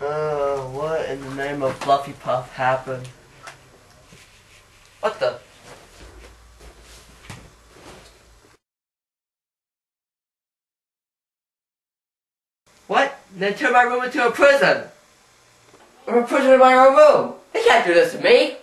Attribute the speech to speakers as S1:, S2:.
S1: Uh, what in the name of Fluffy Puff happened? What the? What? They turned my room into a prison. I'm a prisoner in my own room. They can't do this to me.